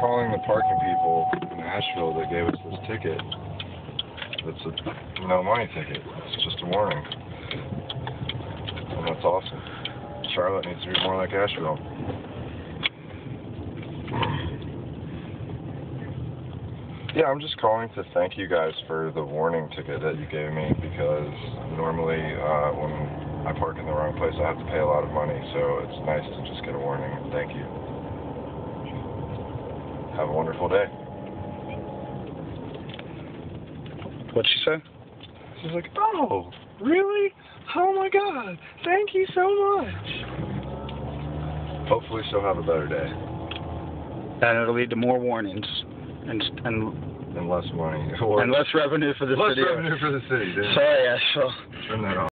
the parking people in Asheville that gave us this ticket. It's a no money ticket. It's just a warning. And that's awesome. Charlotte needs to be more like Asheville. Yeah, I'm just calling to thank you guys for the warning ticket that you gave me because normally uh, when I park in the wrong place I have to pay a lot of money, so it's nice to just get a warning. Thank you. Have a wonderful day. What'd she say? She's like, oh, really? Oh my god, thank you so much. Hopefully she'll have a better day. And it'll lead to more warnings and and And less money. Or and less revenue for the less city. revenue for the city, dude. Sorry, Asheville. Turn that off.